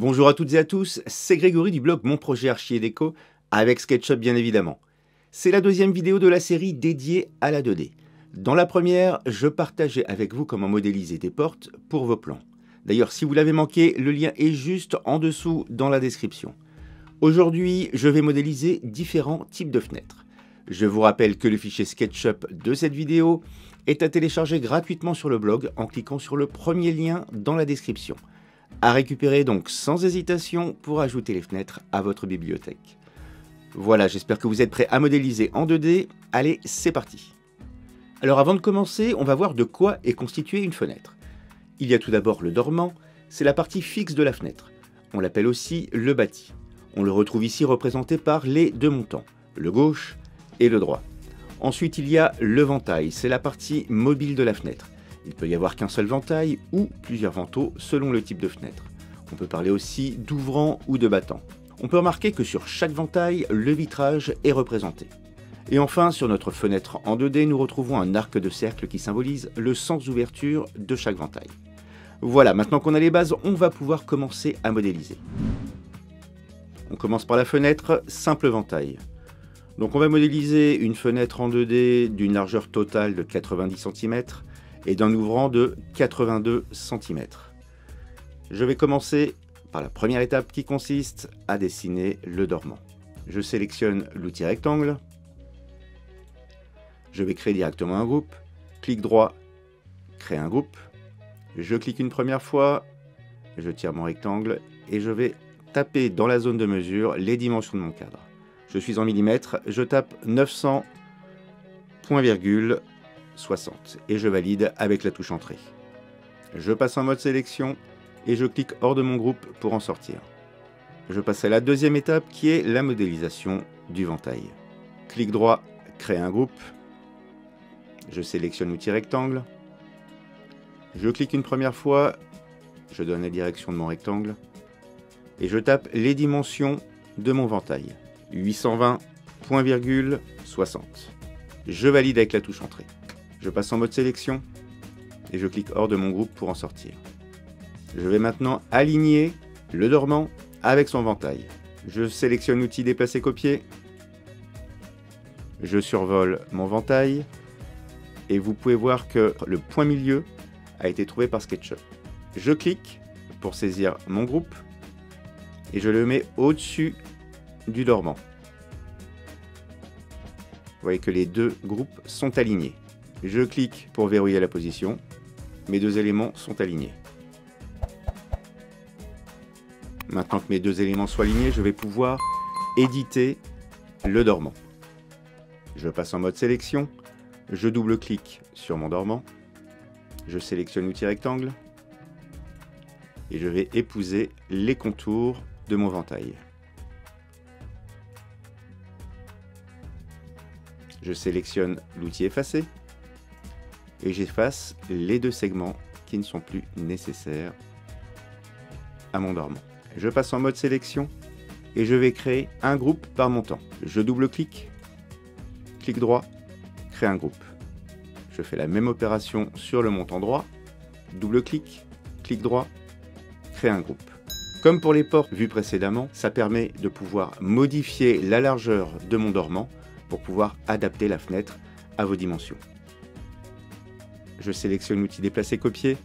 Bonjour à toutes et à tous, c'est Grégory du blog Mon Projet Archi et Déco, avec SketchUp bien évidemment. C'est la deuxième vidéo de la série dédiée à la 2D. Dans la première, je partageais avec vous comment modéliser des portes pour vos plans. D'ailleurs, si vous l'avez manqué, le lien est juste en dessous dans la description. Aujourd'hui, je vais modéliser différents types de fenêtres. Je vous rappelle que le fichier SketchUp de cette vidéo est à télécharger gratuitement sur le blog en cliquant sur le premier lien dans la description. À récupérer donc sans hésitation pour ajouter les fenêtres à votre bibliothèque. Voilà, j'espère que vous êtes prêts à modéliser en 2D. Allez, c'est parti Alors avant de commencer, on va voir de quoi est constituée une fenêtre. Il y a tout d'abord le dormant, c'est la partie fixe de la fenêtre. On l'appelle aussi le bâti. On le retrouve ici représenté par les deux montants, le gauche et le droit. Ensuite, il y a le ventail, c'est la partie mobile de la fenêtre. Il peut y avoir qu'un seul ventail ou plusieurs vantaux selon le type de fenêtre. On peut parler aussi d'ouvrant ou de battant. On peut remarquer que sur chaque ventail, le vitrage est représenté. Et enfin, sur notre fenêtre en 2D, nous retrouvons un arc de cercle qui symbolise le sens d'ouverture de chaque ventail. Voilà, maintenant qu'on a les bases, on va pouvoir commencer à modéliser. On commence par la fenêtre simple ventail. Donc on va modéliser une fenêtre en 2D d'une largeur totale de 90 cm et d'un ouvrant de 82 cm. Je vais commencer par la première étape qui consiste à dessiner le dormant. Je sélectionne l'outil rectangle. Je vais créer directement un groupe. Clic droit, créer un groupe. Je clique une première fois, je tire mon rectangle et je vais taper dans la zone de mesure les dimensions de mon cadre. Je suis en millimètres, je tape 900 point virgule 60 et je valide avec la touche entrée. Je passe en mode sélection et je clique hors de mon groupe pour en sortir. Je passe à la deuxième étape qui est la modélisation du ventail. Clic droit, créer un groupe. Je sélectionne l'outil rectangle. Je clique une première fois, je donne la direction de mon rectangle et je tape les dimensions de mon ventail. 820, point virgule, 60. Je valide avec la touche entrée. Je passe en mode sélection et je clique hors de mon groupe pour en sortir. Je vais maintenant aligner le dormant avec son ventail. Je sélectionne l'outil déplacer copier. Je survole mon ventail et vous pouvez voir que le point milieu a été trouvé par SketchUp. Je clique pour saisir mon groupe et je le mets au-dessus du dormant. Vous voyez que les deux groupes sont alignés. Je clique pour verrouiller la position. Mes deux éléments sont alignés. Maintenant que mes deux éléments sont alignés, je vais pouvoir éditer le dormant. Je passe en mode sélection. Je double-clique sur mon dormant. Je sélectionne l'outil rectangle. Et je vais épouser les contours de mon ventail. Je sélectionne l'outil effacer et j'efface les deux segments qui ne sont plus nécessaires à mon dormant. Je passe en mode sélection et je vais créer un groupe par montant. Je double-clique, clic droit, créer un groupe. Je fais la même opération sur le montant droit, double-clic, clic droit, créer un groupe. Comme pour les portes vues précédemment, ça permet de pouvoir modifier la largeur de mon dormant pour pouvoir adapter la fenêtre à vos dimensions. Je sélectionne l'outil déplacer copier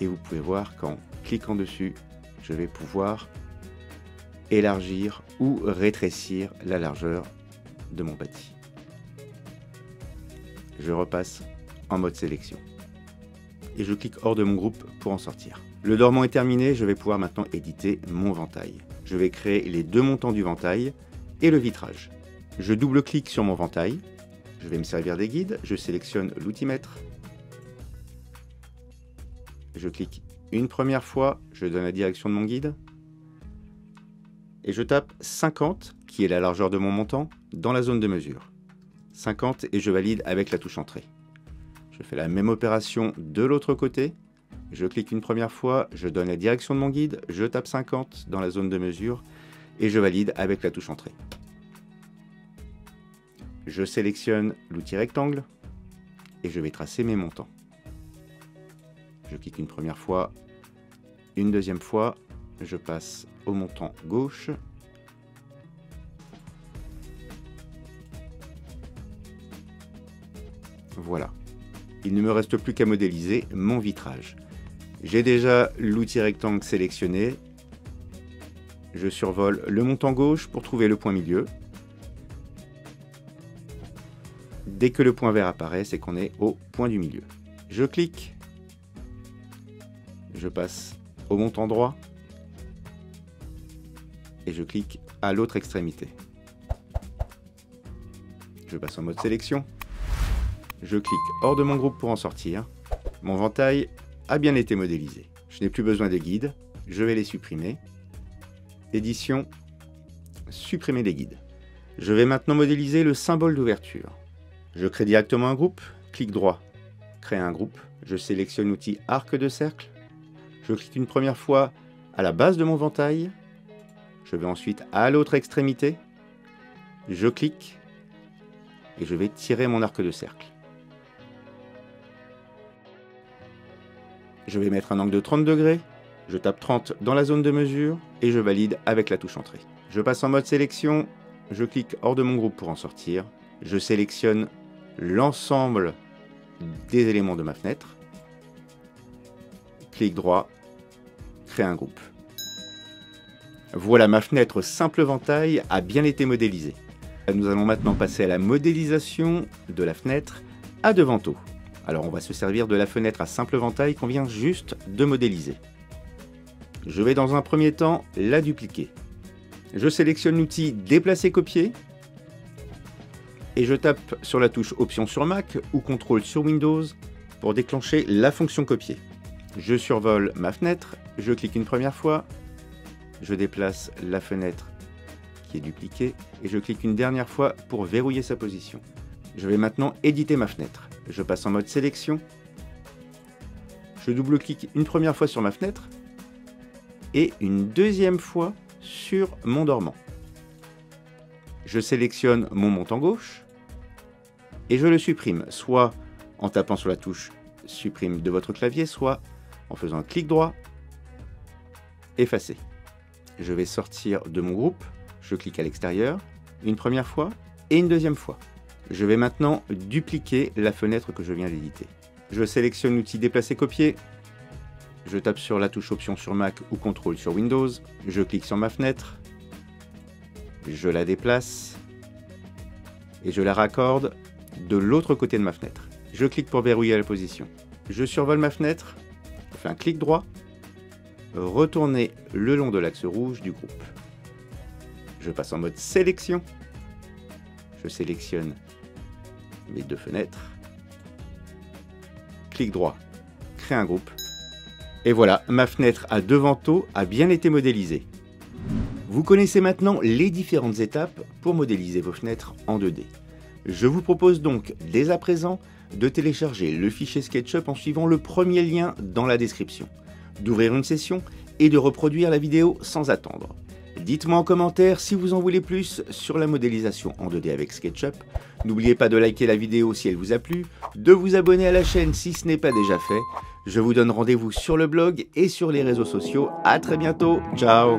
et vous pouvez voir qu'en cliquant dessus, je vais pouvoir élargir ou rétrécir la largeur de mon bâti. Je repasse en mode sélection. Et je clique hors de mon groupe pour en sortir. Le dormant est terminé, je vais pouvoir maintenant éditer mon ventail. Je vais créer les deux montants du ventail et le vitrage. Je double-clique sur mon ventail, je vais me servir des guides, je sélectionne l'outil mètre, je clique une première fois, je donne la direction de mon guide, et je tape 50, qui est la largeur de mon montant, dans la zone de mesure. 50 et je valide avec la touche entrée. Je fais la même opération de l'autre côté, je clique une première fois, je donne la direction de mon guide, je tape 50 dans la zone de mesure et je valide avec la touche entrée. Je sélectionne l'outil rectangle et je vais tracer mes montants. Je clique une première fois, une deuxième fois Je passe au montant gauche. Voilà. Il ne me reste plus qu'à modéliser mon vitrage. J'ai déjà l'outil rectangle sélectionné. Je survole le montant gauche pour trouver le point milieu. Dès que le point vert apparaît, c'est qu'on est au point du milieu. Je clique. Je passe au montant droit. Et je clique à l'autre extrémité. Je passe en mode sélection. Je clique hors de mon groupe pour en sortir. Mon ventail a bien été modélisé. Je n'ai plus besoin des guides. Je vais les supprimer. Édition, supprimer les guides. Je vais maintenant modéliser le symbole d'ouverture. Je crée directement un groupe, clic droit, créer un groupe. Je sélectionne l'outil arc de cercle. Je clique une première fois à la base de mon ventail. Je vais ensuite à l'autre extrémité. Je clique et je vais tirer mon arc de cercle. Je vais mettre un angle de 30 degrés, je tape 30 dans la zone de mesure et je valide avec la touche entrée. Je passe en mode sélection, je clique hors de mon groupe pour en sortir, je sélectionne l'ensemble des éléments de ma fenêtre, clic droit, un groupe. Voilà, ma fenêtre simple ventail a bien été modélisée. Nous allons maintenant passer à la modélisation de la fenêtre à devanto. Alors on va se servir de la fenêtre à simple ventail qu'on vient juste de modéliser. Je vais dans un premier temps la dupliquer. Je sélectionne l'outil Déplacer copier et je tape sur la touche Option sur Mac ou CTRL sur Windows pour déclencher la fonction copier. Je survole ma fenêtre, je clique une première fois, je déplace la fenêtre qui est dupliquée et je clique une dernière fois pour verrouiller sa position. Je vais maintenant éditer ma fenêtre. Je passe en mode sélection. Je double-clique une première fois sur ma fenêtre et une deuxième fois sur mon dormant. Je sélectionne mon montant gauche et je le supprime, soit en tapant sur la touche supprime de votre clavier, soit en faisant un clic droit, effacer. Je vais sortir de mon groupe, je clique à l'extérieur, une première fois et une deuxième fois. Je vais maintenant dupliquer la fenêtre que je viens d'éditer. Je sélectionne l'outil Déplacer copier. Je tape sur la touche Option sur Mac ou CTRL sur Windows. Je clique sur ma fenêtre. Je la déplace. Et je la raccorde de l'autre côté de ma fenêtre. Je clique pour verrouiller la position. Je survole ma fenêtre. Je fais un clic droit. Retourner le long de l'axe rouge du groupe. Je passe en mode sélection. Je sélectionne mes deux fenêtres. Clic droit, créer un groupe. Et voilà, ma fenêtre à deux vantaux a bien été modélisée. Vous connaissez maintenant les différentes étapes pour modéliser vos fenêtres en 2D. Je vous propose donc dès à présent de télécharger le fichier SketchUp en suivant le premier lien dans la description, d'ouvrir une session et de reproduire la vidéo sans attendre. Dites-moi en commentaire si vous en voulez plus sur la modélisation en 2D avec SketchUp. N'oubliez pas de liker la vidéo si elle vous a plu, de vous abonner à la chaîne si ce n'est pas déjà fait. Je vous donne rendez-vous sur le blog et sur les réseaux sociaux. A très bientôt, ciao